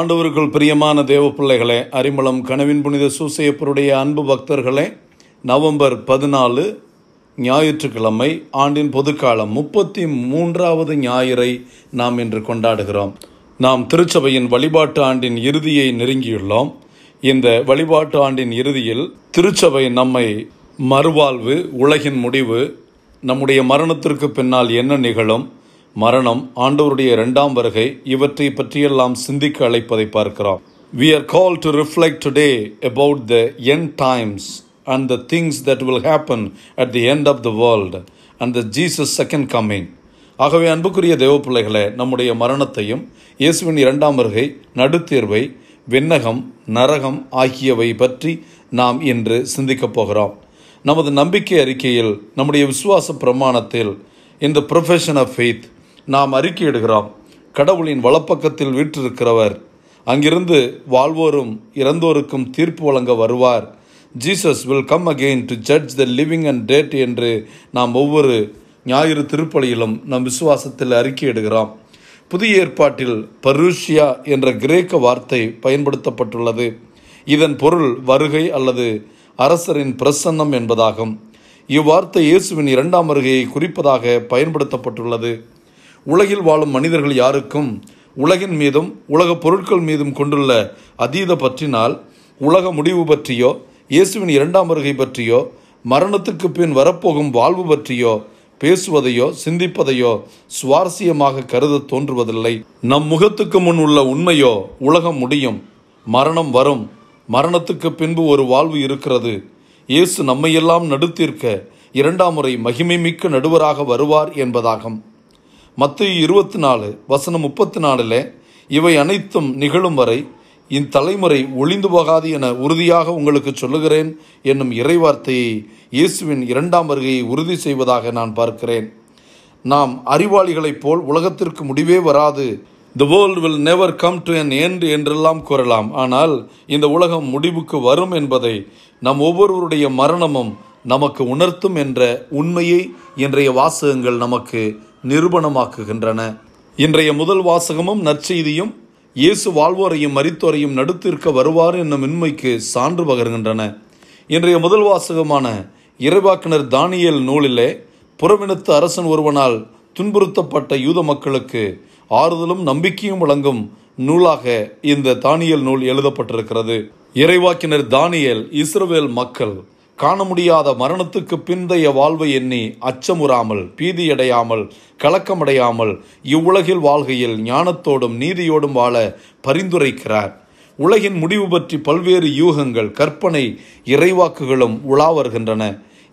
ஆண்டவருக்குள் பிரியமான தேவ பிள்ளைகளே கனவின் புனித சூசையப்பருடைய அன்பு பக்தர்களே நவம்பர் பதினாலு ஞாயிற்றுக்கிழமை ஆண்டின் பொதுக்காலம் முப்பத்தி மூன்றாவது ஞாயிறை நாம் இன்று கொண்டாடுகிறோம். நாம் திருச்சபையின் வழிபாட்டு ஆண்டின் இறுதியை நெருங்கியுள்ளோம். இந்த வழிபாட்டு ஆண்டின் இறுதியில் திருச்சபை நம்மை மறுவாழ்வு உலகின் முடிவு நம்முடைய மரணத்திற்கு பின்னால் என்ன நிகழும் மரணம் ஆண்டவருடைய இரண்டாம் வருகை இவற்றை பற்றியெல்லாம் சிந்திக்க அழைப்பதை பார்க்கிறோம். We are call to reflect today about the end times and the things that will happen at the end of the world and the Jesus second coming ஆகவே அன்புக்குரிய தேவ நம்முடைய மரணத்தையும் இயேசுவின் இரண்டாம் வருகை நடுத்தீர்வை விண்ணகம் நரகம் ஆகியவை பற்றி நாம் இன்று சிந்திக்கப் போகிறோம். நமது நம்பிக்கை அறிக்கையில் நம்முடைய விசுவாச பிரமாணத்தில் இந்த ப்ரொஃபஷன் ஆஃப் ஃபெய்த் நாம் அறிக்கையிடுகிறோம். கடவுளின் வலப்பக்கத்தில் வீற்றிருக்கிறவர். அங்கிருந்து வாழ்வோரும் இறந்தோருக்கும் தீர்ப்பு வழங்க வருவார். Jesus will come again to judge the living and dead என்று நாம் ஒவ்வொரு ஞாயிறு திருப்பலியிலும் நம் விசுவாசத்தில் அறிக்கையிடுகிறோம். புதிய ஏற்பாட்டில் பருஷியா என்ற கிரேக்க வார்த்தை பயன்படுத்தப்பட்டுள்ளது. இதன் பொருள் வருகை அல்லது அரசரின் பிரசன்னம் என்பதாகும். இவ்வார்த்தை இயேசுவின் இரண்டாம் வருகையை குறிப்பதாக பயன்படுத்தப்பட்டுள்ளது. உலகில் வாழும் மனிதர்கள் யாருக்கும் உலகின் மீதும் உலகப் பொருட்கள் மீதும் கொண்டுள்ள அதீத பற்றினால் உலக முடிவு பற்றியோ இயேசுவின் இரண்டாம் வருகை பற்றியோ மரணத்துக்கு பின் வரப்போகும் வாழ்வு பற்றியோ பேசுவதையோ சிந்திப்பதையோ சுவாரஸ்யமாக கருத தோன்றுவதில்லை. நம் முகத்துக்கு முன் உள்ள உண்மையோ உலகம் முடியும் மரணம் வரும் மரணத்துக்கு பின்பு ஒரு வாழ்வு இருக்கிறது. இயேசு நம்மையெல்லாம் நடுத்தீர்க்க இரண்டாம் முறை மகிமை மிக்க நடுவராக வருவார் என்பதாகும். மத்திய இருபத்தி நாலு வசனம் முப்பத்தி நாலில் இவை அனைத்தும் நிகழும் வரை இத்தலைமுறை ஒளிந்து போகாது என உறுதியாக உங்களுக்கு சொல்லுகிறேன் என்னும் இறைவார்த்தையை இயேசுவின் இரண்டாம் வருகையை உறுதி செய்வதாக நான் பார்க்கிறேன். நாம் அறிவாளிகளைப் போல் உலகத்திற்கு முடிவே வராது. The world will never come to an end என்றெல்லாம் கூறலாம். ஆனால் இந்த உலகம் முடிவுக்கு வரும் என்பதை நம் ஒவ்வொருவருடைய மரணமும் நமக்கு உணர்த்தும் என்ற உண்மையை இன்றைய வாசகங்கள் நமக்கு நிரூபணமாக்குகின்றன. இன்றைய முதல் வாசகமும் நற்செய்தியும் இயேசு வாழ்வோரையும் மரித்தோரையும் நடுத்திருக்க வருவார் என்னும் மின்மைக்கு சான்று பகர்கின்றன. இன்றைய முதல் வாசகமான இறைவாக்கினர் தானியல் நூலிலே புறவினத்து அரசன் ஒருவனால் துன்புறுத்தப்பட்ட யூத மக்களுக்கு ஆறுதலும் நம்பிக்கையும் வழங்கும் நூலாக இந்த தானியல் நூல் எழுதப்பட்டிருக்கிறது. இறைவாக்கினர் தானியல் இஸ்ரவேல் மக்கள் காண முடியாத மரணத்துக்கு பிந்தைய வாழ்வை எண்ணி அச்சமுறாமல் பீதியடையாமல் கலக்கமடையாமல் இவ்வுலகில் வாழ்கையில் ஞானத்தோடும் நீதியோடும் வாழ பரிந்துரைக்கிறார். உலகின் முடிவு பற்றி பல்வேறு யூகங்கள் கற்பனை இறைவாக்குகளும் உலா வருகின்றன.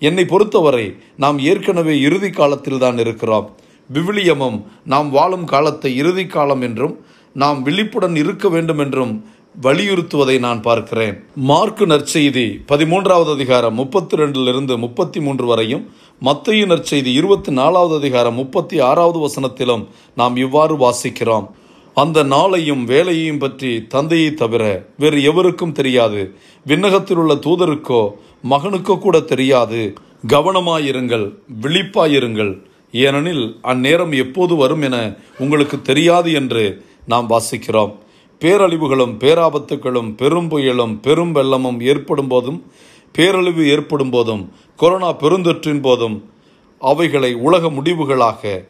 என்னை பொறுத்தவரை நாம் ஏற்கனவே இறுதி காலத்தில் தான் இருக்கிறோம். விவிலியமும் நாம் வாழும் காலத்தை இறுதி காலம் என்றும் நாம் விழிப்புடன் இருக்க வேண்டும் என்றும் வலியுறுத்துவதை நான் பார்க்கிறேன். மார்க்கு நற்செய்தி பதிமூன்றாவது அதிகாரம் முப்பத்தி ரெண்டிலிருந்து முப்பத்தி மூன்று வரையும் மத்திய நற்செய்தி இருபத்தி நாலாவது அதிகாரம் முப்பத்தி ஆறாவது வசனத்திலும் நாம் இவ்வாறு வாசிக்கிறோம். அந்த நாளையும் வேலையையும் பற்றி தந்தையை தவிர வேறு எவருக்கும் தெரியாது. விண்ணகத்தில் உள்ள தூதருக்கோ மகனுக்கோ கூட தெரியாது. கவனமாயிருங்கள் விழிப்பாயிருங்கள். ஏனெனில் அந்நேரம் எப்போது வரும் என உங்களுக்கு தெரியாது என்று நாம் வாசிக்கிறோம். பேரழிவுகளும் பேராபத்துகளும் பெரும் புயலும் பெரும் வெள்ளமும் ஏற்படும் போதும் பேரழிவு ஏற்படும் போதும் கொரோனா பெருந்தொற்றின் போதும் அவைகளை உலக முடிவுகளாக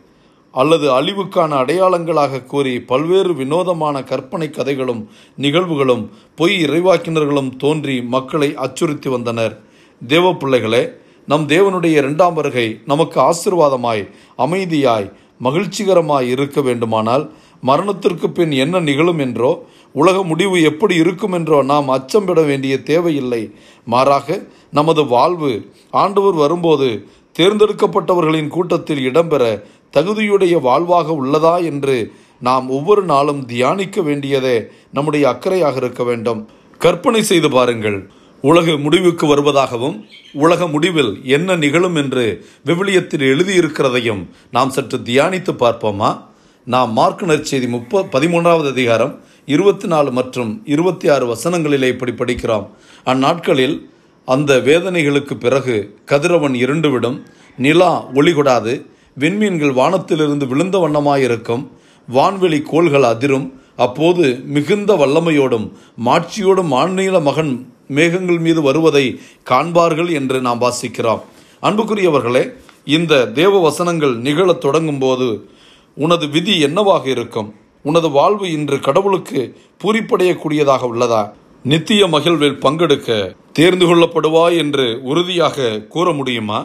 அல்லது அழிவுக்கான அடையாளங்களாக கூறி பல்வேறு வினோதமான கற்பனை கதைகளும் நிகழ்வுகளும் பொய் இறைவாக்கினர்களும் தோன்றி மக்களை அச்சுறுத்தி வந்தனர். தேவ பிள்ளைகளே நம் தேவனுடைய இரண்டாம் வருகை நமக்கு ஆசிர்வாதமாய் அமைதியாய் மகிழ்ச்சிகரமாய் இருக்க வேண்டுமானால் மரணத்திற்கு பின் என்ன நிகழும் என்றோ உலக முடிவு எப்படி இருக்கும் என்றோ நாம் அச்சம்பிட வேண்டிய தேவையில்லை. மாறாக நமது வாழ்வு ஆண்டவர் வரும்போது தேர்ந்தெடுக்கப்பட்டவர்களின் கூட்டத்தில் இடம்பெற தகுதியுடைய வாழ்வாக உள்ளதா என்று நாம் ஒவ்வொரு நாளும் தியானிக்க வேண்டியதே நம்முடைய அக்கறையாக இருக்க வேண்டும். கற்பனை செய்து பாருங்கள். உலக முடிவுக்கு வருவதாகவும் உலக முடிவில் என்ன நிகழும் என்று விவிலியத்தில் எழுதியிருக்கிறதையும் நாம் சற்று தியானித்து பார்ப்போமா? நாம் மார்க் நற்செய்தி முப்ப பதிமூன்றாவது அதிகாரம் இருபத்தி நாலு மற்றும் இருபத்தி ஆறு வசனங்களிலே இப்படி படிக்கிறோம். அந்நாட்களில் அந்த வேதனைகளுக்கு பிறகு கதிரவன் இருண்டுவிடும். நிலா ஒளிகொடாது. விண்மீன்கள் வானத்திலிருந்து விழுந்த வண்ணமாயிருக்கும். வான்வெளி கோள்கள் அதிரும். அப்போது மிகுந்த வல்லமையோடும் மாட்சியோடும் மாநில மகன் மேகங்கள் மீது வருவதை காண்பார்கள் என்று நாம் வாசிக்கிறோம். அன்புக்குரியவர்களே இந்த தேவ வசனங்கள் நிகழத் தொடங்கும் போது உனது விதி என்னவாக இருக்கும்? உனது வாழ்வு இன்று கடவுளுக்கு பூரிப்படையக்கூடியதாக உள்ளதா? நித்திய மகிழ்வில் பங்கெடுக்க தேர்ந்து கொள்ளப்படுவாய் என்று உறுதியாக கூற முடியுமா?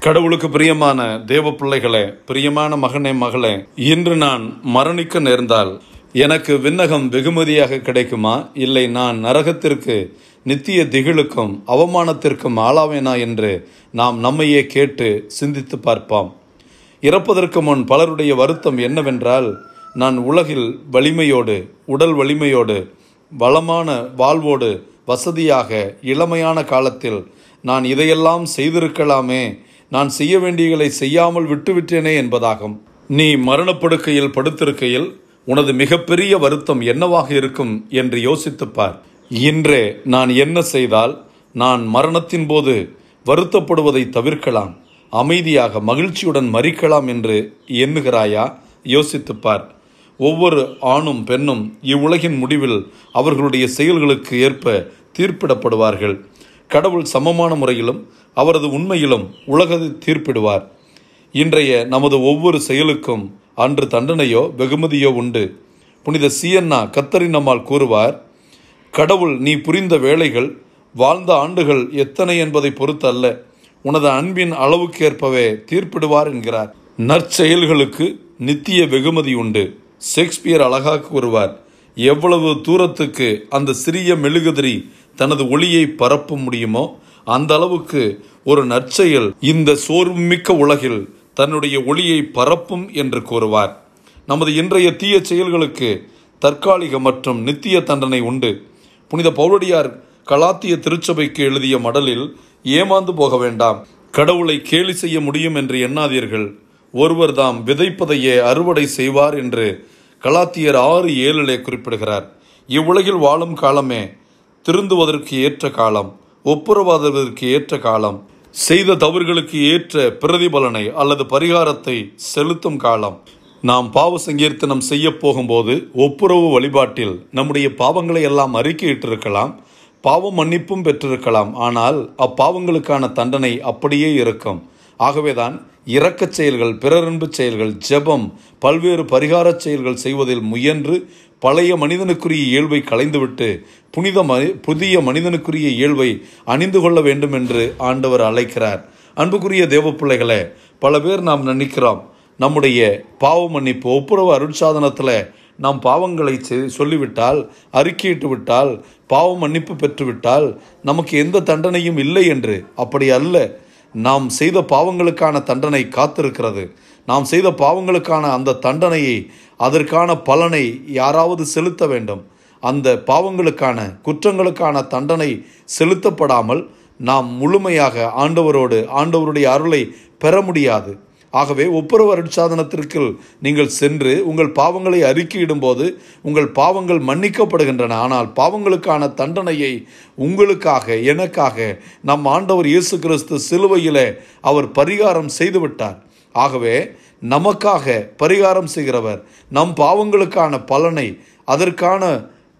கடவுளுக்கு பிரியமான தேவ பிள்ளைகளே பிரியமான மகனே மகளே இன்று நான் மரணிக்க நேர்ந்தால் எனக்கு விண்ணகம் வெகுமதியாக கிடைக்குமா? இல்லை நான் நரகத்திற்கு நித்திய திகிலுக்கும் அவமானத்திற்கும் ஆளாவேனா என்று நாம் நம்மையே கேட்டு சிந்தித்து பார்ப்போம். இறப்பதற்கு முன் பலருடைய வருத்தம் என்னவென்றால் நான் உலகில் வலிமையோடு உடல் வலிமையோடு வளமான வாழ்வோடு வசதியாக இளமையான காலத்தில் நான் இதையெல்லாம் செய்திருக்கலாமே நான் செய்ய வேண்டியகளை செய்யாமல் விட்டுவிட்டேனே என்பதாகும். நீ மரணப்படுக்கையில் படுத்திருக்கையில் உனது மிகப்பெரிய வருத்தம் என்னவாக இருக்கும் என்று யோசித்துப்பார். இன்றே நான் என்ன செய்தால் நான் மரணத்தின் போது வருத்தப்படுவதை தவிர்க்கலாம். அமைதியாக மகிழ்ச்சியுடன் மறிக்கலாம் என்று எண்ணுகிறாயா? யோசித்துப்பார். ஒவ்வொரு ஆணும் பெண்ணும் இவ்வுலகின் முடிவில் அவர்களுடைய செயல்களுக்கு ஏற்ப தீர்ப்பிடப்படுவார்கள். கடவுள் சமமான முறையிலும் அவரது உண்மையிலும் உலகத்தை தீர்ப்பிடுவார். இன்றைய நமது ஒவ்வொரு செயலுக்கும் அன்று தண்டனையோ வெகுமதியோ உண்டு. புனித சியன்னா கத்தரினம்மாள் கூறுவார் கடவுள் நீ புரிந்த வேலைகள் வாழ்ந்த ஆண்டுகள் எத்தனை என்பதை பொறுத்து அல்ல. உனது அன்பின் அளவுக்கேற்பவே தீர்ப்பிடுவார் என்கிறார். நற்செயல்களுக்கு நித்திய வெகுமதி உண்டு. ஷேக்ஸ்பியர் அழகாக கூறுவார் எவ்வளவு தூரத்துக்கு அந்த சிறிய மெழுகுதிரி தனது ஒளியை பரப்ப முடியுமோ அந்த அளவுக்கு ஒரு நற்செயல் இந்த சோர்வுமிக்க உலகில் தன்னுடைய ஒளியை பரப்பும் என்று கூறுவார். நமது இன்றைய தீய செயல்களுக்கு தற்காலிக மற்றும் நித்திய தண்டனை உண்டு. புனித பௌரடியார் கலாத்திய திருச்சபைக்கு எழுதிய மடலில் ஏமாந்து போக வேண்டாம். கடவுளை கேலி செய்ய முடியும் என்று எண்ணாதீர்கள். ஒருவர் தாம் விதைப்பதையே அறுவடை செய்வார் என்று கலாத்தியர் ஆறு ஏழிலே குறிப்பிடுகிறார். இவ்வுலகில் வாழும் காலமே திருந்துவதற்கு ஏற்ற காலம் ஒப்புரவாதவதற்கு ஏற்ற காலம் செய்த தவறுகளுக்கு ஏற்ற பிரதிபலனை அல்லது பரிகாரத்தை செலுத்தும் காலம். நாம் பாவ சங்கீர்த்தனம் செய்ய போகும்போது ஒப்புரவு வழிபாட்டில் நம்முடைய பாவங்களை எல்லாம் அறிக்கையிட்டிருக்கலாம். பாவ மன்னிப்பும் பெற்றிருக்கலாம். ஆனால் அப்பாவங்களுக்கான தண்டனை அப்படியே இருக்கும். ஆகவேதான் இரக்கச் செயல்கள் பிறரன்பு செயல்கள் ஜெபம் பல்வேறு பரிகாரச் செயல்கள் செய்வதில் முயன்று பழைய மனிதனுக்குரிய இயல்பை களைந்துவிட்டு புனித புதிய மனிதனுக்குரிய இயல்பை அணிந்து கொள்ள வேண்டும் என்று ஆண்டவர் அழைக்கிறார். அன்புக்குரிய தேவ பிள்ளைகளே பல பேர் நாம் நினைக்கிறோம் நம்முடைய பாவ மன்னிப்பு ஒப்புரவு அருட்சாதனத்தில் நாம் பாவங்களை செ- சொல்லிவிட்டால் அறிக்கையிட்டு விட்டால் பாவ மன்னிப்பு பெற்றுவிட்டால் நமக்கு எந்த தண்டனையும் இல்லை என்று. அப்படி அல்ல. நாம் செய்த பாவங்களுக்கான தண்டனை காத்திருக்கிறது. நாம் செய்த பாவங்களுக்கான அந்த தண்டனையை அதற்கான பலனை யாராவது செலுத்த வேண்டும். அந்த பாவங்களுக்கான குற்றங்களுக்கான தண்டனை செலுத்தப்படாமல் நாம் முழுமையாக ஆண்டவரோடு ஆண்டவருடைய அருளை பெற முடியாது. ஆகவே ஒப்புரவு அருட்சாதனத்திற்கு நீங்கள் சென்று உங்கள் பாவங்களை அறிக்கையிடும்போது உங்கள் பாவங்கள் மன்னிக்கப்படுகின்றன. ஆனால் பாவங்களுக்கான தண்டனையை உங்களுக்காக எனக்காக நம் ஆண்டவர் இயேசு கிறிஸ்து சிலுவையிலே அவர் பரிகாரம் செய்துவிட்டார். ஆகவே நமக்காக பரிகாரம் செய்கிறவர். நம் பாவங்களுக்கான பலனை அதற்கான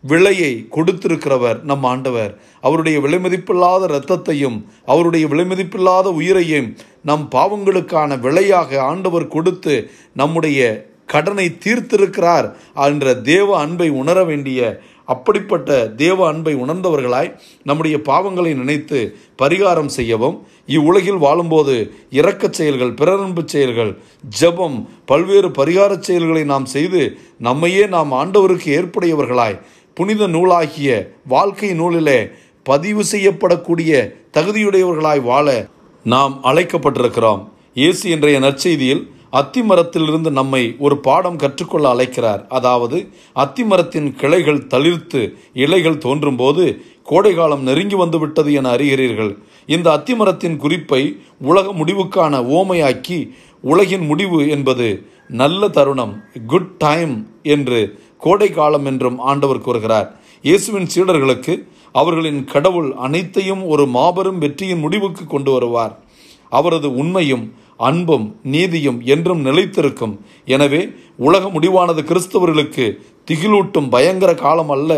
விலையை கொடுத்திருக்கிறவர் நம் ஆண்டவர். அவருடைய விலைமதிப்பில்லாத இரத்தத்தையும் அவருடைய விலைமதிப்பில்லாத உயிரையும் நம் பாவங்களுக்கான விலையாக ஆண்டவர் கொடுத்து நம்முடைய கடனை தீர்த்திருக்கிறார் என்ற தேவ அன்பை உணர வேண்டிய அப்படிப்பட்ட தேவ அன்பை உணர்ந்தவர்களாய் நம்முடைய பாவங்களை நினைத்து பரிகாரம் செய்யவும் இவ்வுலகில் வாழும்போது இரக்கச் செயல்கள் பிறரன்பு செயல்கள் ஜெபம் பல்வேறு பரிகாரச் செயல்களை நாம் செய்து நம்மையே நாம் ஆண்டவருக்கு ஏற்புடையவர்களாய் புனித நூலாகிய வாழ்க்கை நூலிலே பதிவு செய்யப்படக்கூடிய தகுதியுடையவர்களாய் வாழ நாம் அழைக்கப்பட்டிருக்கிறோம். இயேசு இன்றைய நற்செய்தியில் அத்திமரத்திலிருந்து நம்மை ஒரு பாடம் கற்றுக்கொள்ள அழைக்கிறார். அதாவது அத்திமரத்தின் கிளைகள் தளிர்த்து இலைகள் தோன்றும்போது கோடைகாலம் நெருங்கி வந்துவிட்டது என அறிகிறீர்கள். இந்த அத்திமரத்தின் குறிப்பை உலக முடிவுக்கான ஓமையாக்கி உலகின் முடிவு என்பது நல்ல தருணம் குட் டைம் என்று கோடை காலம் என்றும் ஆண்டவர் கூறுகிறார். இயேசுவின் சீடர்களுக்கு அவர்களின் கடவுள் அனைத்தையும் ஒரு மாபெரும் வெற்றியின் முடிவுக்கு கொண்டு வருவார். அவரது உண்மையும் அன்பும் நீதியும் என்றும் நிலைத்திருக்கும். எனவே உலக முடிவானது கிறிஸ்தவர்களுக்கு திகிலூட்டும் பயங்கர காலம் அல்ல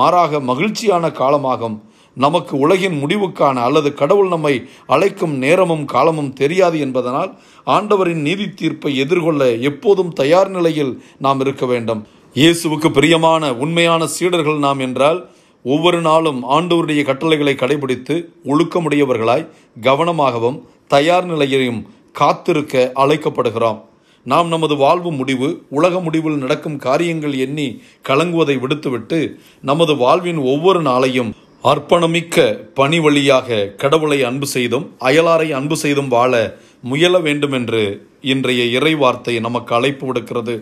மாறாக மகிழ்ச்சியான காலமாகும். நமக்கு உலகின் முடிவுக்கான அல்லது கடவுள் நம்மை அழைக்கும் நேரமும் காலமும் தெரியாது என்பதனால் ஆண்டவரின் நீதி தீர்ப்பை எதிர்கொள்ள எப்போதும் தயார் நிலையில் நாம் இருக்க வேண்டும். இயேசுவுக்கு பிரியமான உண்மையான சீடர்கள் நாம் என்றால் ஒவ்வொரு நாளும் ஆண்டவருடைய கட்டளைகளை கடைபிடித்து ஒழுக்கமுடையவர்களாய் கவனமாகவும் தயார் நிலையையும் காத்திருக்க அழைக்கப்படுகிறோம். நாம் நமது வாழ்வு முடிவு உலக முடிவில் நடக்கும் காரியங்கள் எண்ணி கலங்குவதை விடுத்துவிட்டு நமது வாழ்வின் ஒவ்வொரு நாளையும் அர்ப்பணமிக்க பணி வழியாக கடவுளை அன்பு செய்தும் அயலாரை அன்பு செய்தும் வாழ முயல வேண்டும் என்று இன்றைய இறை வார்த்தை நமக்கு அழைப்பு விடுக்கிறது.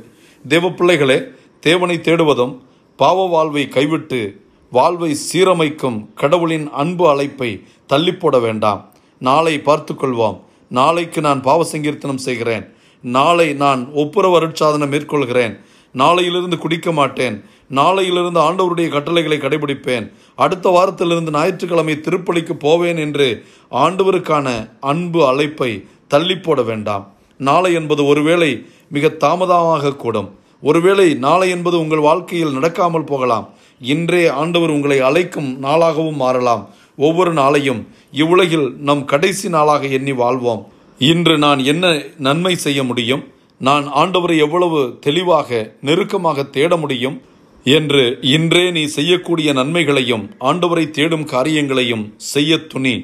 தேவ பிள்ளைகளே தேவனை தேடுவதும் பாவ வாழ்வை கைவிட்டு வாழ்வை சீரமைக்கும் கடவுளின் அன்பு அழைப்பை தள்ளிப்போட வேண்டாம். நாளை பார்த்துக்கொள்வோம். நாளைக்கு நான் பாவ சங்கீர்த்தனம் செய்கிறேன். நாளை நான் ஒப்புரவு அருட்சாதனை மேற்கொள்கிறேன். நாளையிலிருந்து குடிக்க மாட்டேன். நாளையிலிருந்து ஆண்டவருடைய கட்டளைகளை கடைபிடிப்பேன். அடுத்த வாரத்திலிருந்து ஞாயிற்றுக்கிழமை திருப்பலிக்கு போவேன் என்று ஆண்டவருக்கான அன்பு அழைப்பை தள்ளி போட வேண்டாம். நாளை என்பது ஒருவேளை மிக தாமதமாக கூடும். ஒருவேளை நாளை என்பது உங்கள் வாழ்க்கையில் நடக்காமல் போகலாம். இன்றே ஆண்டவர் உங்களை அழைக்கும் நாளாகவும் மாறலாம். ஒவ்வொரு நாளையும் இவ்வுலகில் நம் கடைசி நாளாக எண்ணி வாழ்வோம். இன்று நான் என்ன நன்மை செய்ய முடியும்? நான் ஆண்டவரை எவ்வளவு தெளிவாக நெருக்கமாக தேட முடியும்? என்று இன்றே நீ செய்யக்கூடிய நன்மைகளையும் ஆண்டவரை தேடும் காரியங்களையும் செய்ய துணி.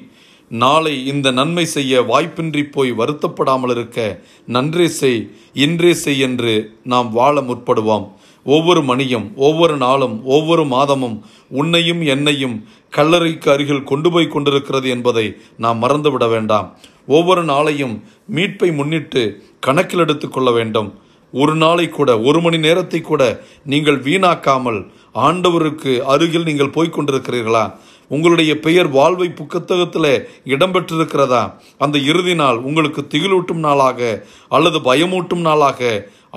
நாளை இந்த நன்மை செய்ய வாய்ப்பின்றி போய் வருத்தப்படாமல் இருக்க நன்றே செய் இன்றே செய் என்று நாம் வாழ முற்படுவோம். ஒவ்வொரு மணியும் ஒவ்வொரு நாளும் ஒவ்வொரு மாதமும் உன்னையும் என்னையும் கல்லறைக்கு அருகில் கொண்டு போய் கொண்டிருக்கிறது என்பதை நாம் மறந்துவிட வேண்டாம். ஒவ்வொரு நாளையும் மீட்பை முன்னிட்டு கணக்கில் எடுத்துக்கொள்ள வேண்டும். ஒரு நாளை கூட ஒரு மணி நேரத்தை கூட நீங்கள் வீணாக்காமல் ஆண்டவருக்கு அருகில் நீங்கள் போய்க் கொண்டிருக்கிறீர்களா? உங்களுடைய பெயர் வாழ்வை புக்கத்தகத்தில் இடம்பெற்றிருக்கிறதா? அந்த இறுதி நாள் உங்களுக்கு திகிலூட்டும் நாளாக அல்லது பயமூட்டும் நாளாக.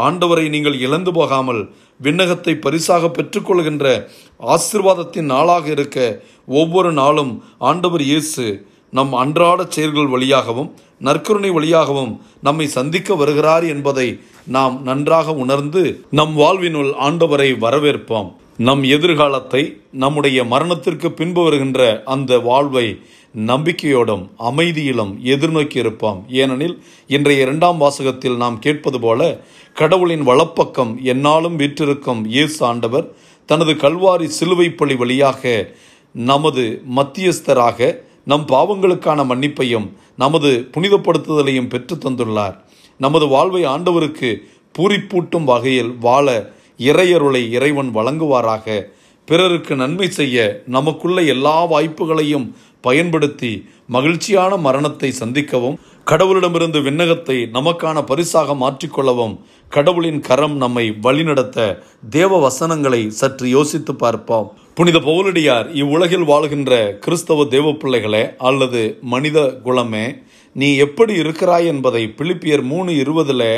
ஆண்டவரை நீங்கள் இழந்து போகாமல் விண்ணகத்தை பரிசாக பெற்றுக்கொள்கின்ற ஆசிர்வாதத்தின் நாளாக இருக்க ஒவ்வொரு நாளும் ஆண்டவர் இயேசு நம் அன்றாட செயல்கள் வழியாகவும் நற்கருணை வழியாகவும் நம்மை சந்திக்க வருகிறார் என்பதை நாம் நன்றாக உணர்ந்து நம் வாழ்வினுள் ஆண்டவரை வரவேற்போம். நம் எதிர்காலத்தை நம்முடைய மரணத்திற்கு பின்பு வருகின்ற அந்த வாழ்வை நம்பிக்கையோடும் அமைதியிலும் எதிர்நோக்கி இருப்போம். ஏனெனில் இன்றைய இரண்டாம் வாசகத்தில் நாம் கேட்பது போல கடவுளின் வலப்பக்கம் என்னாலும் வீற்றிருக்கும் இயேசு ஆண்டவர் தனது கல்வாரி சிலுவை பழி வழியாக நமது மத்தியஸ்தராக நம் பாவங்களுக்கான மன்னிப்பையும் நமது புனிதப்படுத்துதலையும் பெற்று தந்துள்ளார். நமது வாழ்வை ஆண்டவருக்கு பூரிப்பூட்டும் வகையில் வாழ இறையருளை இறைவன் வழங்குவாராக. பிறருக்கு நன்மை செய்ய நமக்குள்ள எல்லா வாய்ப்புகளையும் பயன்படுத்தி மகிழ்ச்சியான மரணத்தை சந்திக்கவும் கடவுளிடமிருந்து விண்ணகத்தை நமக்கான பரிசாக மாற்றிக்கொள்ளவும் கடவுளின் கரம் நம்மை வழிநடத்த தேவ வசனங்களை சற்று யோசித்து பார்ப்போம். புனித பவுலடியார் இவ்வுலகில் வாழ்கின்ற கிறிஸ்தவ தேவ பிள்ளைகளே அல்லது மனித குலமே நீ எப்படி இருக்கிறாய் என்பதை பிலிப்பியர் மூணு இருபதில்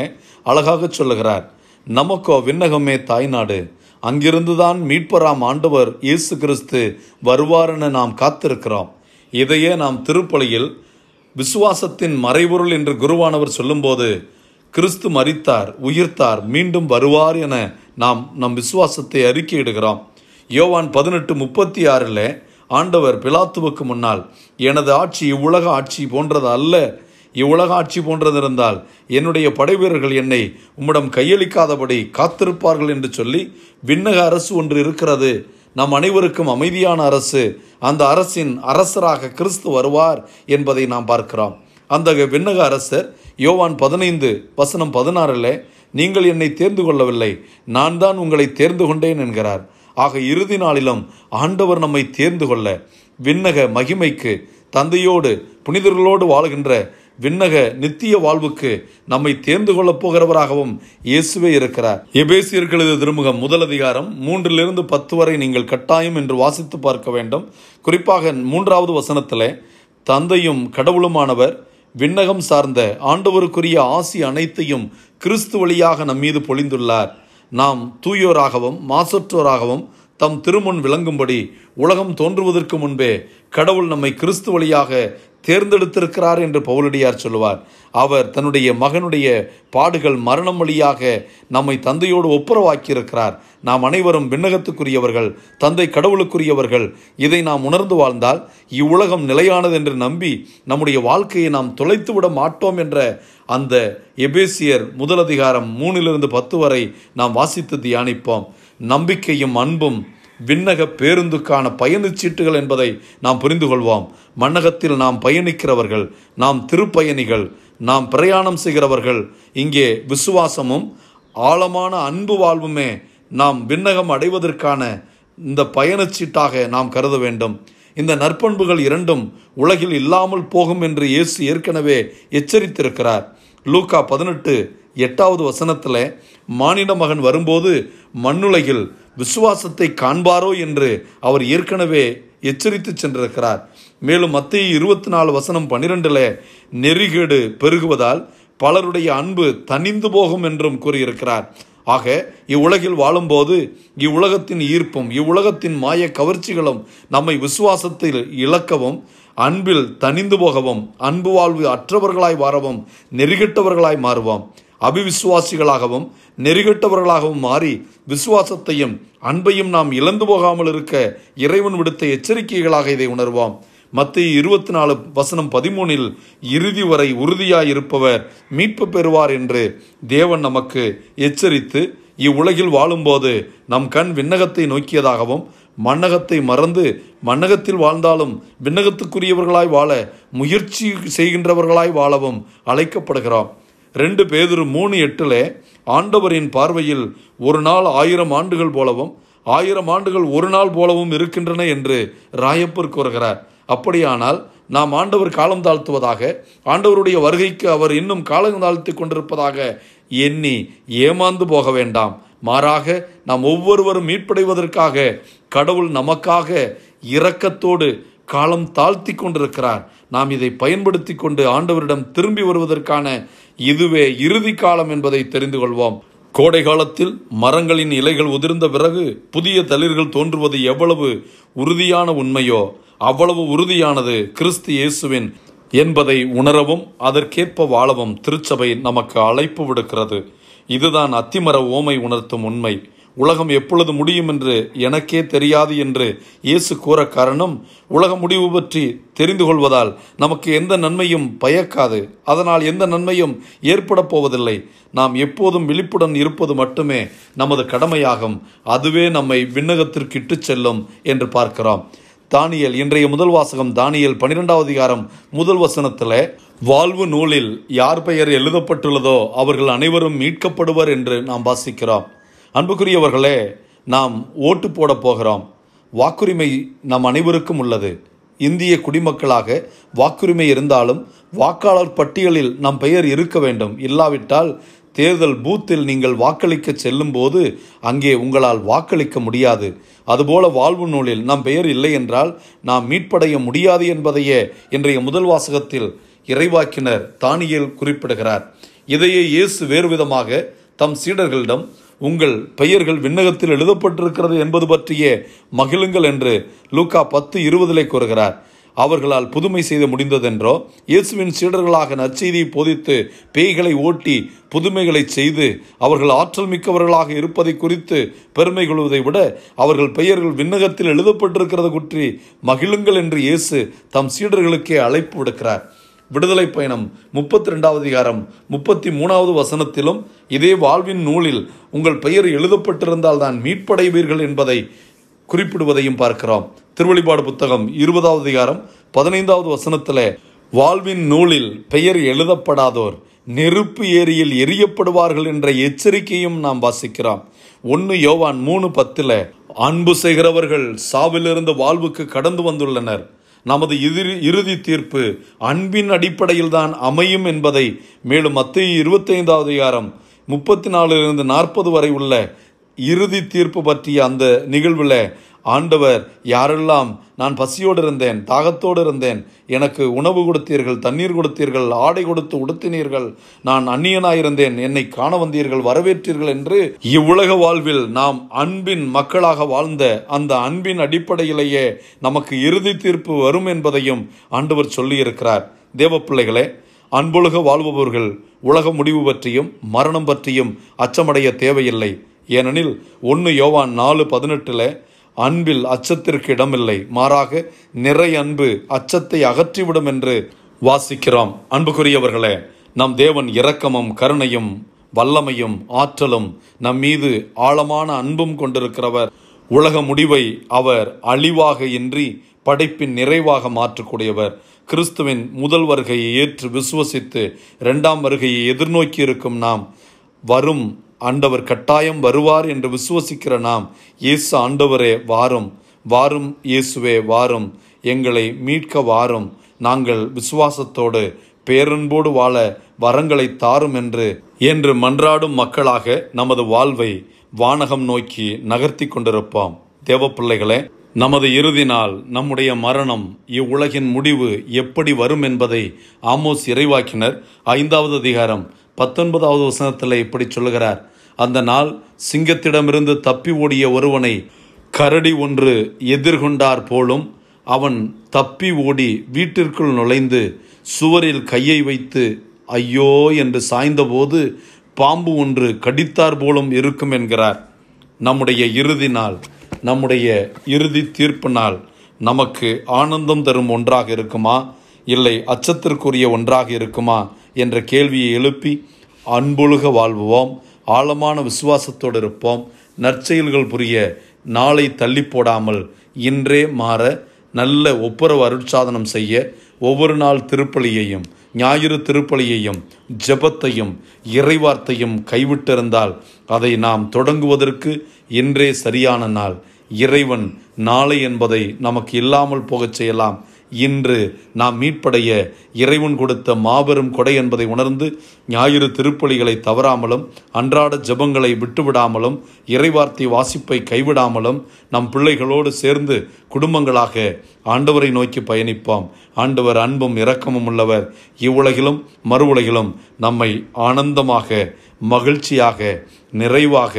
அழகாக சொல்லுகிறார். நமக்கோ விண்ணகமே தாய்நாடு. அங்கிருந்துதான் மீட்பராம் ஆண்டவர் இயேசு கிறிஸ்து வருவாரென நாம் காத்திருக்கிறோம். இதையே நாம் திருப்பலியில் விசுவாசத்தின் மறைபொருள் என்று குருவானவர் சொல்லும்போது கிறிஸ்து மரித்தார் உயிர்த்தார் மீண்டும் வருவார் என நாம் நம் விசுவாசத்தை அறிக்கையிடுகிறோம். யோவான் பதினெட்டு முப்பத்தி ஆறில் ஆண்டவர் பிலாத்துவுக்கு முன்னால் எனது ஆட்சி இவ்வுலக ஆட்சி போன்றது அல்ல இவ்வுலக ஆட்சி போன்றது என்னுடைய படைவீரர்கள் என்னை உம்மிடம் கையளிக்காதபடி காத்திருப்பார்கள் என்று சொல்லி விண்ணக அரசு ஒன்று இருக்கிறது. நம் அனைவருக்கும் அமைதியான அரசு அந்த அரசின் அரசராக கிறிஸ்து வருவார் என்பதை நாம் பார்க்கிறோம். அந்த விண்ணக அரசர் யோவான் பதினைந்து வசனம் பதினாறில் நீங்கள் என்னை தேர்ந்து கொள்ளவில்லை நான் தான் உங்களை தேர்ந்து கொண்டேன் என்கிறார். ஆக இறுதி நாளிலும் ஆண்டவர் நம்மை தேர்ந்து கொள்ள விண்ணக மகிமைக்கு தந்தையோடு புனிதர்களோடு வாழ்கின்ற விண்ணக நித்திய வாழ்வுக்கு நம்மை தேர்ந்து கொள்ளப் போகிறவராகவும் இயேசுவே இருக்கிறார். எபேசியர்களது திருமுகம் முதல் அதிகாரம் மூன்றிலிருந்து பத்து வரை நீங்கள் கட்டாயம் என்று வாசித்து பார்க்க வேண்டும். குறிப்பாக மூன்றாவது வசனத்திலே தந்தையும் கடவுளுமானவர் விண்ணகம் சார்ந்த ஆண்டவருக்குரிய ஆசி அனைத்தையும் கிறிஸ்து வழியாக நம் மீது பொழிந்துள்ளார். நாம் தூயோராகவும் மாசற்றோராகவும் தம் திருமுன் விளங்கும்படி உலகம் தோன்றுவதற்கு முன்பே கடவுள் நம்மை கிறிஸ்து வழியாக தேர்ந்தெடுத்திருக்கிறார் என்று பவுலடியார் சொல்லுவார். அவர் தன்னுடைய மகனுடைய பாடுகள் மரணம் வழியாக நம்மை தந்தையோடு ஒப்புரவாக்கியிருக்கிறார். நாம் அனைவரும் விண்ணகத்துக்குரியவர்கள் தந்தை கடவுளுக்குரியவர்கள். இதை நாம் உணர்ந்து வாழ்ந்தால் இவ்வுலகம் நிலையானது என்று நம்பி நம்முடைய வாழ்க்கையை நாம் தொலைத்து விட மாட்டோம் என்ற அந்த எபேசியர் முதல் அதிகாரம் மூணிலிருந்து பத்து வரை நாம் வாசித்து தியானிப்போம். நம்பிக்கையும் அன்பும் விண்ணக பேருந்துக்கான பயணச்சீட்டுகள் என்பதை நாம் புரிந்து கொள்வோம். மன்னகத்தில் நாம் பயணிக்கிறவர்கள் நாம் திருப்பயணிகள் நாம் பிரயாணம் செய்கிறவர்கள் இங்கே விசுவாசமும் ஆழமான அன்பு வாழ்வுமே நாம் விண்ணகம் அடைவதற்கான இந்த பயணச்சீட்டாக நாம் கருத வேண்டும். இந்த நற்பண்புகள் இரண்டும் உலகில் இல்லாமல் போகும் என்று இயேசு ஏற்கனவே எச்சரித்திருக்கிறார். லூக்கா பதினெட்டு எட்டாவது வசனத்தில் மானிட மகன் வரும்போது மண்ணுலகில் விசுவாசத்தை காண்பாரோ என்று அவர் ஏற்கனவே எச்சரித்து சென்றிருக்கிறார். மேலும் மத்திய இருபத்தி நாலு வசனம் பன்னிரெண்டில் நெறிகேடு பெருகுவதால் பலருடைய அன்பு தனிந்து போகும் என்றும் கூறியிருக்கிறார். ஆக இவ்வுலகில் வாழும்போது இவ்வுலகத்தின் ஈர்ப்பும் இவ்வுலகத்தின் மாய கவர்ச்சிகளும் நம்மை விசுவாசத்தில் இழக்கவும் அன்பில் தனிந்து போகவும் அன்பு வாழ்வு அற்றவர்களாய் வாரவும் நெருகிட்டவர்களாய் மாறுவோம். அபிவிசுவாசிகளாகவும் நெறிகட்டவர்களாகவும் மாறி விசுவாசத்தையும் அன்பையும் நாம் இழந்து போகாமல் இருக்க இறைவன் விடுத்த எச்சரிக்கைகளாக இதை உணர்வோம். மத்திய இருபத்தி நாலு வசனம் பதிமூனில் இறுதி வரை உறுதியாயிருப்பவர் மீட்பு பெறுவார் என்று தேவன் நமக்கு எச்சரித்து இவ்வுலகில் வாழும்போது நம் கண் விண்ணகத்தை நோக்கியதாகவும் மன்னகத்தை மறந்து மன்னகத்தில் வாழ்ந்தாலும் விண்ணகத்துக்குரியவர்களாய் வாழ முயற்சி செய்கின்றவர்களாய் வாழவும் அழைக்கப்படுகிறோம். ரெண்டு பேதொரு மூணு எட்டில் ஆண்டவரின் பார்வையில் ஒரு நாள் ஆயிரம் ஆண்டுகள் போலவும் ஆயிரம் ஆண்டுகள் ஒரு நாள் போலவும் இருக்கின்றன என்று ராயப்பர் கூறுகிறார். அப்படியானால் நாம் ஆண்டவர் காலம் தாழ்த்துவதாக ஆண்டவருடைய வருகைக்கு அவர் இன்னும் காலம் தாழ்த்தி கொண்டிருப்பதாக எண்ணி ஏமாந்து போக வேண்டாம். மாறாக நாம் ஒவ்வொருவரும் மீட்படைவதற்காக கடவுள் நமக்காக இரக்கத்தோடு காலம் தாழ்த்தி கொண்டிருக்கிறார். நாம் இதை பயன்படுத்தி கொண்டு ஆண்டவரிடம் திரும்பி வருவதற்கான இதுவே இறுதி காலம் என்பதை தெரிந்து கொள்வோம். கோடை காலத்தில் மரங்களின் இலைகள் உதிர்ந்த பிறகு புதிய தளிர்கள் தோன்றுவது எவ்வளவு உறுதியான உண்மையோ அவ்வளவு உறுதியானது கிறிஸ்து இயேசுவின் என்பதை உணரவும் அதற்கேற்ப வாழவும் திருச்சபை நமக்கு அழைப்பு விடுக்கிறது. இதுதான் அத்திமர ஓமை உணர்த்தும் உண்மை. உலகம் எப்பொழுது முடியும் என்று எனக்கே தெரியாது என்று இயேசு கூற காரணம் உலக முடிவு பற்றி தெரிந்து கொள்வதால் நமக்கு எந்த நன்மையும் பயக்காது. அதனால் எந்த நன்மையும் ஏற்பட போவதில்லை. நாம் எப்போதும் விழிப்புடன் இருப்பது மட்டுமே நமது கடமையாகும். அதுவே நம்மை விண்ணகத்திற்கு இட்டு செல்லும் என்று பார்க்கிறோம். தானியல் இன்றைய முதல் வாசகம் தானியல் பனிரெண்டாவது அதிகாரம் முதல் வசனத்தில் வாழ்வு நூலில் யார் பெயர் எழுதப்பட்டுள்ளதோ அவர்கள் அனைவரும் மீட்கப்படுவர் என்று நாம் வாசிக்கிறோம். அன்புக்குரியவர்களே நாம் ஓட்டு போட போகிறோம். வாக்குரிமை நம் அனைவருக்கும் உள்ளது. இந்திய குடிமக்களாக வாக்குரிமை இருந்தாலும் வாக்காளர் பட்டியலில் நம் பெயர் இருக்க வேண்டும். இல்லாவிட்டால் தேர்தல் பூத்தில் நீங்கள் வாக்களிக்க செல்லும் போது அங்கே உங்களால் வாக்களிக்க முடியாது. அதுபோல வாழ்வு நூலில் நம் பெயர் இல்லை என்றால் நாம் மீட்படைய முடியாது என்பதையே இன்றைய முதல் வாசகத்தில் இறைவாக்கினர் தானியல் குறிப்பிடுகிறார். இதையே இயேசு வேறு விதமாக தம் சீடர்களிடம் உங்கள் பெயர்கள் விண்ணகத்தில் எழுதப்பட்டிருக்கிறது என்பது பற்றியே மகிழுங்கள் என்று லூக்கா பத்து இருபதிலே கூறுகிறார். அவர்களால் புதுமை செய்து முடிந்ததென்றோ இயேசுவின் சீடர்களாக நற்செய்தியை போதித்து பேய்களை ஓட்டி புதுமைகளை செய்து அவர்கள் ஆற்றல் மிக்கவர்களாக இருப்பதை குறித்து பெருமை கொள்வதை விட அவர்கள் பெயர்கள் விண்ணகத்தில் எழுதப்பட்டிருக்கிறது குற்றி மகிழுங்கள் என்று இயேசு தம் சீடர்களுக்கே அழைப்பு விடுக்கிறார். விடுதலை பயணம் முப்பத்தி ரெண்டாவது அதிகாரம் முப்பத்தி மூணாவது வசனத்திலும் இதே வாழ்வின் நூலில் உங்கள் பெயர் எழுதப்பட்டிருந்தால் தான் மீட்படைவீர்கள் என்பதை குறிப்பிடுவதையும் பார்க்கிறோம். திருவழிபாடு புத்தகம் இருபதாவது அதிகாரம் பதினைந்தாவது வசனத்தில் வாழ்வின் நூலில் பெயர் எழுதப்படாதோர் நெருப்பு ஏரியில் எரியப்படுவார்கள் என்ற எச்சரிக்கையும் நாம் வாசிக்கிறோம். ஒன்று யோவான் மூணு பத்தில் அன்பு செய்கிறவர்கள் சாவிலிருந்து வாழ்வுக்கு கடந்து வந்துள்ளனர். நமது இறுதி இறுதி தீர்ப்பு அன்பின் அடிப்படையில் தான் அமையும் என்பதை மேலும் மத்திய இருபத்தைந்தாவது அதிகாரம் முப்பத்தி நாலிலிருந்து நாற்பது வரை உள்ள இறுதி தீர்ப்பு பற்றிய அந்த நிகழ்வில் ஆண்டவர் யாரெல்லாம் நான் பசியோடு இருந்தேன் தாகத்தோடு இருந்தேன் எனக்கு உணவு கொடுத்தீர்கள் தண்ணீர் கொடுத்தீர்கள் ஆடை கொடுத்து உடுத்தினீர்கள் நான் அந்நியனாயிருந்தேன் என்னை காண வந்தீர்கள் வரவேற்றீர்கள் என்று இவ்வுலக வாழ்வில் நாம் அன்பின் மக்களாக வாழ்ந்த அந்த அன்பின் அடிப்படையிலேயே நமக்கு இறுதி தீர்ப்பு வரும் என்பதையும் ஆண்டவர் சொல்லியிருக்கிறார். தேவ பிள்ளைகளே அன்புலக வாழ்பவர்கள் உலக முடிவு பற்றியும் மரணம் பற்றியும் அச்சமடைய தேவையில்லை. ஏனெனில் ஒன்று யோவான் நாலு பதினெட்டில் அன்பில் அச்சத்திற்கு இடமில்லை. மாறாக நிறை அன்பு அச்சத்தை அகற்றிவிடும் என்று வாசிக்கிறோம். அன்புக்குரியவர்களே நம் தேவன் இரக்கமும் கருணையும் வல்லமையும் ஆற்றலும் நம் மீது ஆழமான அன்பும் கொண்டிருக்கிறவர். உலக முடிவை அவர் அழிவாக இன்றி படைப்பின் நிறைவாக மாற்றக்கூடியவர். கிறிஸ்துவின் முதல் வருகையை ஏற்று விசுவசித்து இரண்டாம் வருகையை எதிர்நோக்கி இருக்கும் நாம் வரும் ஆண்டவர் கட்டாயம் வருவார் என்று விசுவசிக்கிற நாம் இயேசு ஆண்டவரே வாரும். வாரும் இயேசுவே வாரும். எங்களை மீட்க வாரும். நாங்கள் விசுவாசத்தோடு பேரன்போடு வாழ வரங்களை தாரும் என்று என்று மன்றாடும் மக்களாக நமது வாழ்வை வானகம் நோக்கி நகர்த்தி கொண்டிருப்போம். தேவ பிள்ளைகளே நமது இறுதி நாள் நம்முடைய மரணம் இவ்வுலகின் முடிவு எப்படி வரும் என்பதை ஆமோஸ் இறைவாக்கினர் ஐந்தாவது அதிகாரம் பத்தொன்பதாவது வசனத்தில் இப்படி சொல்லுகிறார். அந்த நாள் சிங்கத்திடமிருந்து தப்பி ஓடிய ஒருவனை கரடி ஒன்று எதிர்கொண்டார் போலும் அவன் தப்பி ஓடி வீட்டிற்குள் நுழைந்து சுவரில் கையை வைத்து ஐயோ என்று சாய்ந்தபோது பாம்பு ஒன்று கடித்தார் போலும் இருக்கும் என்கிறார். நம்முடைய இறுதி நாள் நம்முடைய இறுதி தீர்ப்பு நாள் நமக்கு ஆனந்தம் தரும் ஒன்றாக இருக்குமா? இல்லை அச்சத்திற்குரிய ஒன்றாக இருக்குமா? என்ற கேள்வியை எழுப்பி அன்பொழுக வாழ்வோம். ஆழமான விசுவாசத்தோடு இருப்போம். நற்செயல்கள் புரிய நாளை தள்ளி போடாமல் இன்றே மாற நல்ல ஒப்புரவு அருட்சாதனம் செய்ய ஒவ்வொரு நாள் திருப்பலியையும் ஞாயிறு திருப்பலியையும் ஜெபத்தையும் இறைவார்த்தையும் கைவிட்டிருந்தால் அதை நாம் தொடங்குவதற்கு இன்றே சரியான நாள். இறைவன் நாளை என்பதை நமக்கு இல்லாமல் போகச் செய்யலாம். இன்று நாம் மீட்படைய இறைவன் கொடுத்த மாபெரும் கொடை என்பதை உணர்ந்து ஞாயிறு திருப்பலிகளை தவறாமலும் அன்றாட ஜெபங்களை விட்டுவிடாமலும் இறைவார்த்தை வாசிப்பை கைவிடாமலும் நம் பிள்ளைகளோடு சேர்ந்து குடும்பங்களாக ஆண்டவரை நோக்கி பயணிப்போம். ஆண்டவர் அன்பும் இரக்கமும் உள்ளவர். இவ்வுலகிலும் மறு உலகிலும் நம்மை ஆனந்தமாக மகிழ்ச்சியாக நிறைவாக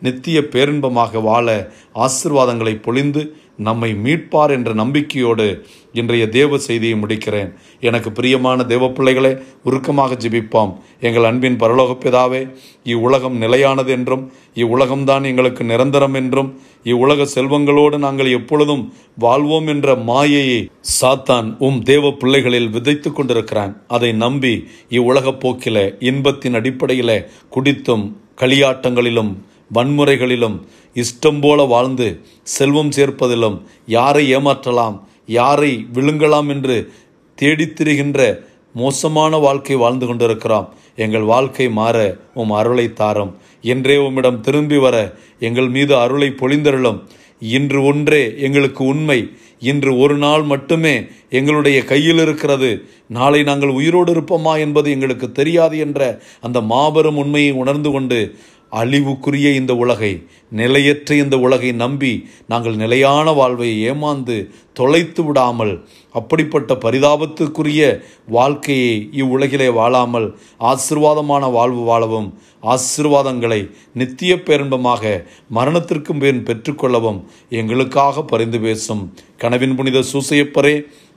நித்திய பேரின்பமாக வாழ ஆசிர்வாதங்களை பொழிந்து நம்மை மீட்பார் என்ற நம்பிக்கையோடு இன்றைய தேவ செய்தியை முடிக்கிறேன். எனக்கு பிரியமான தேவ பிள்ளைகளே உருக்கமாக ஜிபிப்போம். எங்கள் அன்பின் பரலோக பிதாவே இவ்வுலகம் நிலையானது என்றும் இவ்வுலகம்தான் எங்களுக்கு நிரந்தரம் என்றும் இவ்வுலக செல்வங்களோடு நாங்கள் எப்பொழுதும் வாழ்வோம் என்ற மாயையை சாத்தான் உம் தேவ பிள்ளைகளில் விதைத்து கொண்டிருக்கிறான். அதை நம்பி இவ்வுலக போக்கில இன்பத்தின் அடிப்படையில் குடித்தும் களியாட்டங்களிலும் வன்முறைகளிலும் இஷ்டம் போல வாழ்ந்து செல்வம் சேர்ப்பதிலும் யாரை ஏமாற்றலாம் யாரை விழுங்கலாம் என்று தேடித் திரிகின்ற மோசமான வாழ்க்கை வாழ்ந்து கொண்டிருக்கிறோம். எங்கள் வாழ்க்கை மாற உம் அருளை தாரும். என்றே உம்மிடம் திரும்பி வர எங்கள் மீது அருளை பொழிந்தருளும். இன்று ஒன்றே எங்களுக்கு உண்மை. இன்று ஒரு நாள் மட்டுமே எங்களுடைய கையில் இருக்கிறது. நாளை நாங்கள் உயிரோடு இருப்போமா என்பது எங்களுக்கு தெரியாது என்ற அந்த மாபெரும் உண்மையை உணர்ந்து கொண்டு அழிவுக்குரிய இந்த உலகை நிலையற்ற இந்த உலகை நம்பி நாங்கள் நிலையான வாழ்வை ஏமாந்து தொலைத்து விடாமல் அப்படிப்பட்ட பரிதாபத்துக்குரிய வாழ்க்கையை இவ்வுலகிலே வாழாமல் ஆசிர்வாதமான வாழ்வு வாழவும் ஆசிர்வாதங்களை நித்திய பேரன்பமாக மரணத்திற்கும் பேர் பெற்றுக்கொள்ளவும் எங்களுக்காக பரிந்து பேசும் கனவின் புனித சூசையப்பரே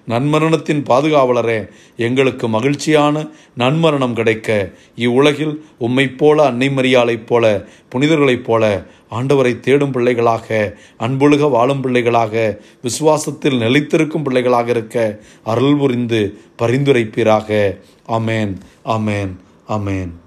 நன்மரணத்தின் பாதுகாவலரே எங்களுக்கு மகிழ்ச்சியான நன்மரணம் கிடைக்க இவ்வுலகில் உம்மைப் போல அன்னை மரியாளைப் போல புனிதர்களைப் போல ஆண்டவரை தேடும் பிள்ளைகளாக அன்புழுக வாழும் பிள்ளைகளாக விசுவாசத்தில் நிலைத்திருக்கும் பிள்ளைகளாக இருக்க அருள் புரிந்து பரிந்துரைப்பீராக. அமேன் அமேன் அமேன்